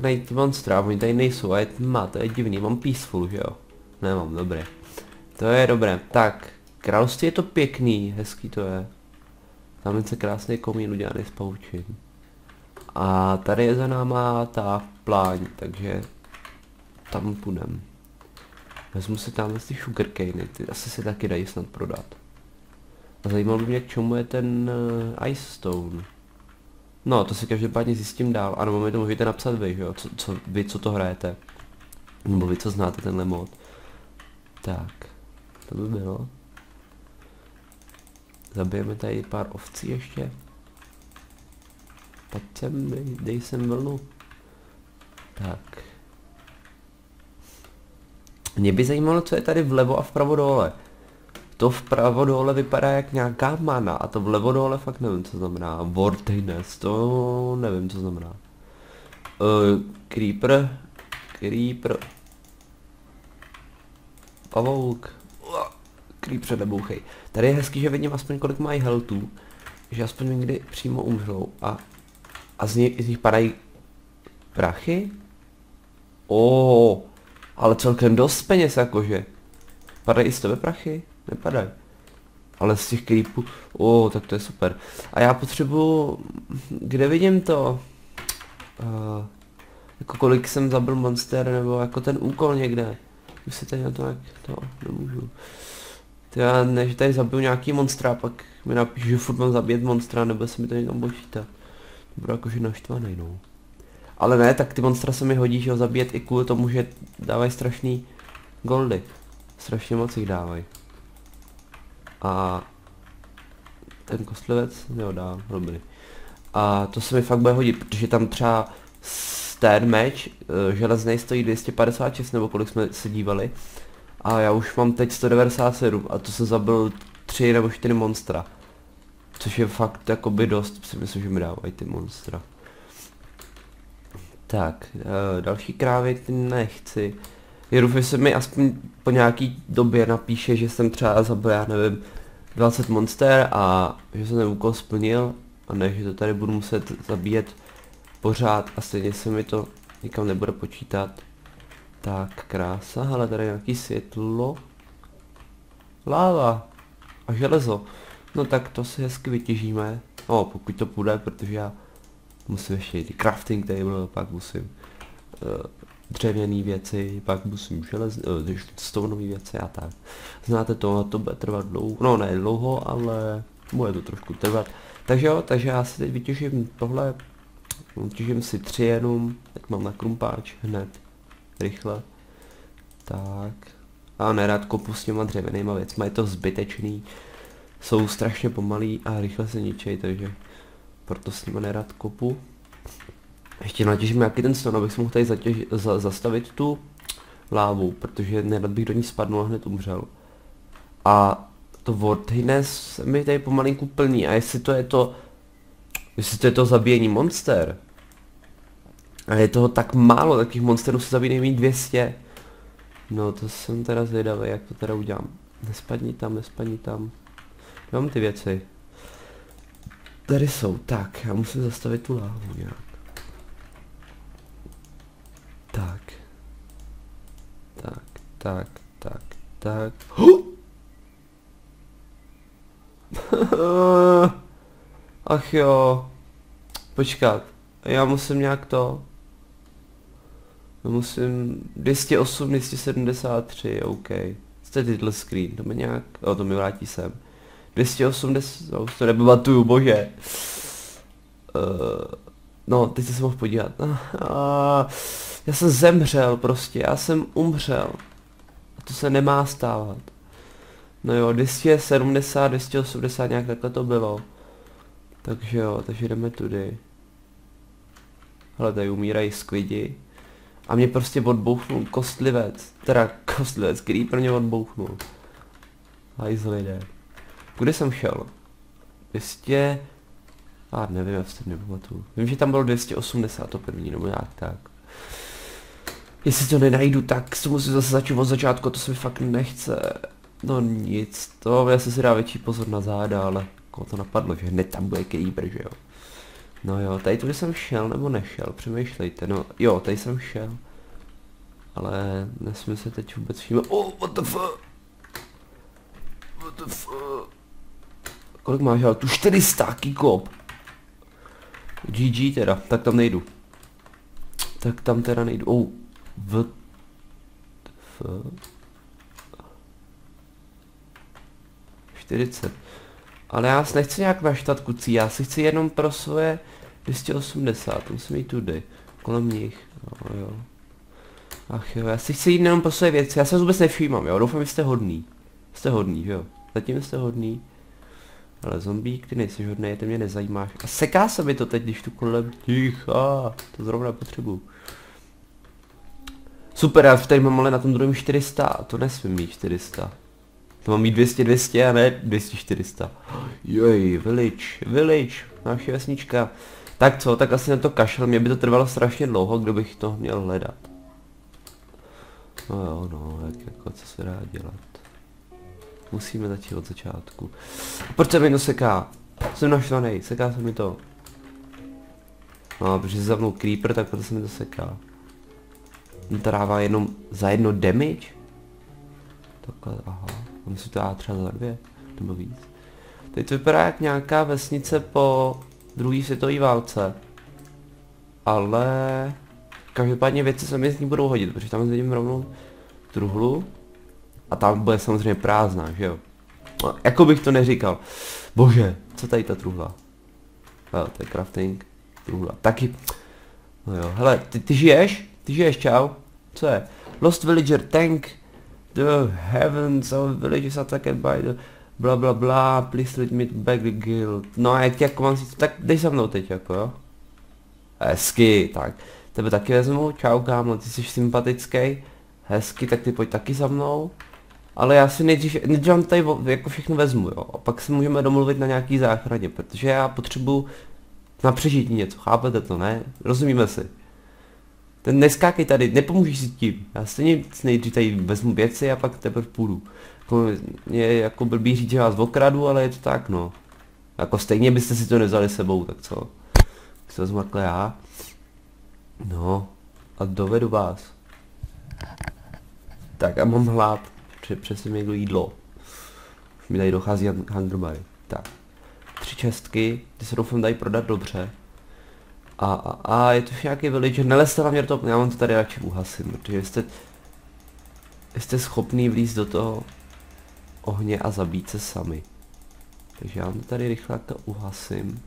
najít ty monstra, oni tady nejsou a je tma, to je divný, mám peaceful, že jo? Nemám, dobré. To je dobré. Tak, království je to pěkný, hezký to je. Tam se krásný komín udělaný z paučin. A tady je za náma ta pláň, takže tam půjdem. Vezmu si tam ty sugarcane, ty asi si taky dají snad prodat. A zajímalo by mě, k čemu je ten uh, Ice Stone. No, to si každopádně zjistím dál. Ano, mi to můžete napsat vy, že jo? Co, co, vy, co to hrajete. Nebo vy, co znáte tenhle mod. Tak, to by bylo. Zabijeme tady pár ovcí ještě. Pojď sem, dej, dej sem vlnu. Tak. Mě by zajímalo, co je tady vlevo a vpravo dole. To vpravo dole vypadá jak nějaká mana a to vlevo dole fakt nevím, co znamená. Vortex, to nevím, co znamená. Uh, creeper, creeper. Pavouk. Creeper nebouchej. Tady je hezký, že vidím aspoň kolik mají healthů. Že aspoň někdy přímo umřou a, a z, nich, z nich padají prachy? Oh, ale celkem dost peněz jakože. Padají i z tebe prachy? Nepadají. Ale z těch creepů, o, oh, tak to je super. A já potřebuju, kde vidím to? Uh, jako kolik jsem zabil monster, nebo jako ten úkol někde. Už si tady na to jak to nemůžu. To já než tady zabiju nějaký monstra, pak mi napíšu, že furt mám zabít monstra, nebo se mi to někam počítat. Budu jakože naštvaný, no. Ale ne, tak ty monstra se mi hodí, že ho zabíjet i kvůli tomu, že dávají strašný goldy. Strašně moc jich dávají. A ten kostlivec, jo dá, dobrý. A to se mi fakt bude hodit, protože tam třeba ten meč eh, železný stojí 256 nebo kolik jsme se dívali. A já už mám teď 197 a to jsem zabil 3 nebo 4 monstra. Což je fakt jakoby dost, si myslím, že mi dávají ty monstra. Tak, e, další krávy ty nechci. Jerufi se mi aspoň po nějaký době napíše, že jsem třeba zabil, já nevím, 20 monster a že jsem ten úkol splnil a ne, že to tady budu muset zabíjet pořád a stejně se mi to nikam nebude počítat. Tak, krása, ale tady nějaký světlo. Láva a železo. No tak to si hezky vytěžíme. No, pokud to půjde, protože já musím ještě ty crafting table, pak musím uh, dřevěné věci, pak musím želez, uh, stounové věci a tak. Znáte to, to bude trvat dlouho, no ne dlouho, ale bude to trošku trvat. Takže jo, takže já si teď vytěžím tohle, vytěžím si tři jenom, tak mám na krumpáč hned, rychle. Tak. A nerad kopu s těma dřevěnýma věcma, je to zbytečný. Jsou strašně pomalý a rychle se ničej, takže proto s nimi nerad kopu. Ještě natěžím jaký ten ston, abych si mohl tady zatěž, za, zastavit tu lávu, protože nerad bych do ní spadnul a hned umřel. A to Vorthiness mi tady pomalinku plní a jestli to je to, jestli to je to zabíjení monster, a je toho tak málo, takých monsterů se zabíjí nejméně 200. No to jsem teda zvědavý, jak to teda udělám. Nespadni tam, nespadni tam. Mám ty věci. Tady jsou, tak, já musím zastavit tu lávu nějak. Tak. Tak, tak, tak. Ach jo. Počkat. Já musím nějak to. Musím 208, 273, OK. Jste title screen, to mi nějak, o to mi vrátí sem. 280, já už to nepamatuju, bože. Uh, no, teď se mohl podívat. Uh, já jsem zemřel prostě, já jsem umřel. To se nemá stávat. No jo, 270, 280 nějak takhle to bylo. Takže jo, takže jdeme tudy. Hele, tady umírají skvidi. A mě prostě odbouchnul kostlivec. Teda kostlivec, který pro mě odbouchnul. Hajzl lidé. Kudy jsem šel? 200... A nevím, já si nepamatuju. Vím, že tam bylo 280 to první, nebo nějak tak. Jestli to nenajdu, tak to musím zase začít od začátku, to se mi fakt nechce. No nic, to já se si dá větší pozor na záda, ale koho to napadlo, že hned tam bude creeper, že jo. No jo, tady tudy jsem šel nebo nešel, přemýšlejte, no jo, tady jsem šel. Ale nesmím se teď vůbec všímat. Oh, what the fuck? What the fuck? Kolik máš, ale tu 400 kop. GG teda, tak tam nejdu. Tak tam teda nejdu. Oh, v... F... 40. Ale já se nechci nějak naštvat kucí, já si chci jenom pro svoje 280, musím jít tudy, kolem nich, no jo. Ach jo, já si chci jít jenom pro své věci, já se vůbec nevšímám, jo, doufám, že jste hodný. Jste hodný, jo, zatím jste hodný. Ale zombík, ty nejsi hodný, ty mě nezajímáš. A seká se mi to teď, když tu kolem ticha, to zrovna potřebuju. Super, já tady mám ale na tom druhém 400, a to nesmím mít 400. To mám mít 200, 200 a ne 200, 400. Joj, village, village, naše vesnička. Tak co, tak asi na to kašel, mě by to trvalo strašně dlouho, kdo bych to měl hledat. No jo, no, jak jako, co se dá dělat. Musíme začít od začátku. Proč se mi to seká? Jsem naštvaný, seká se mi to. No, protože za mnou creeper, tak proto se mi to seká. Dává jenom za jedno damage? Takhle, aha. On si to dá třeba za dvě, nebo víc. Teď to vypadá jak nějaká vesnice po druhé světové válce. Ale... Každopádně věci se mi z ní budou hodit, protože tam vidím rovnou truhlu. A tam bude samozřejmě prázdná, že jo? No, jako bych to neříkal. Bože, co tady ta truhla? Jo, to je crafting. Truhla. Taky. No jo, hele, ty, ty žiješ? Ty žiješ, čau. Co je? Lost Villager Tank. The heavens of village is attacked by the bla bla bla, please let me back the guild. No a jak jako mám si, tak dej se mnou teď jako jo. Hezky, tak. Tebe taky vezmu, čau kámo, ty jsi sympatický. Hezky, tak ty pojď taky za mnou. Ale já si nejdřív, nejdřív vám tady jako všechno vezmu, jo. A pak se můžeme domluvit na nějaký záchraně, protože já potřebuji na přežití něco, chápete to, ne? Rozumíme si. Ten neskákej tady, nepomůžeš si tím. Já stejně nejdřív tady vezmu věci a pak teprve půjdu. Jako, je jako blbý říct, že vás okradu, ale je to tak, no. Jako stejně byste si to nevzali sebou, tak co? Si vezmu takhle já. No, a dovedu vás. Tak a mám hlad, přesně mi jídlo. Už mi tady dochází hungerbary. Tak. Tři čestky, ty se doufám dají prodat dobře. A, a, a je to nějaký villager, nelezte na mě toho, já mám to tady radši uhasím, protože jste, jste schopný vlízt do toho ohně a zabít se sami. Takže já vám to tady rychle to uhasím.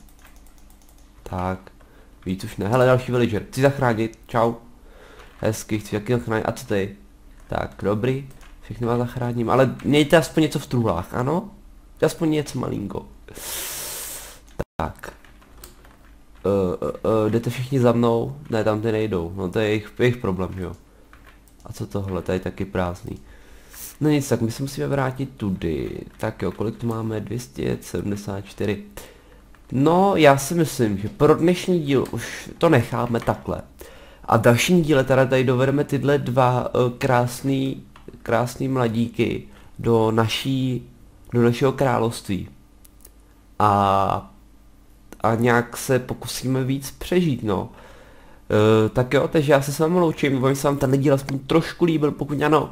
Tak, víc už ne, hele další villager, chci zachránit, čau. Hezky, chci jaký zachránit, a co ty? Tak, dobrý, všechny vás zachráním, ale mějte aspoň něco v truhlách, ano? Aspoň něco malinko. Uh, uh, jdete všichni za mnou? Ne, tam ty nejdou, no to je jejich, jejich problém, jo. A co tohle, tady taky prázdný. No nic, tak my se musíme vrátit tudy. Tak jo, kolik tu máme? 274. No, já si myslím, že pro dnešní díl už to necháme takhle. A v dalším díle teda tady dovedeme tyhle dva uh, krásný, krásný mladíky do naší, do našeho království. A, a nějak se pokusíme víc přežít, no. Uh, tak jo, takže já se s vámi loučím, že se vám ten díl aspoň trošku líbil, pokud ano,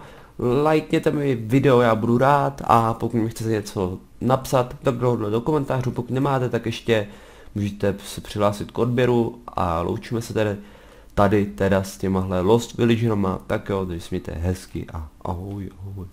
lajkněte mi video, já budu rád a pokud mi chcete něco napsat, tak do, do komentářů, pokud nemáte, tak ještě můžete se přihlásit k odběru a loučíme se tedy tady teda s těmahle Lost Villagerama, tak jo, takže smějte hezky a ahoj, ahoj.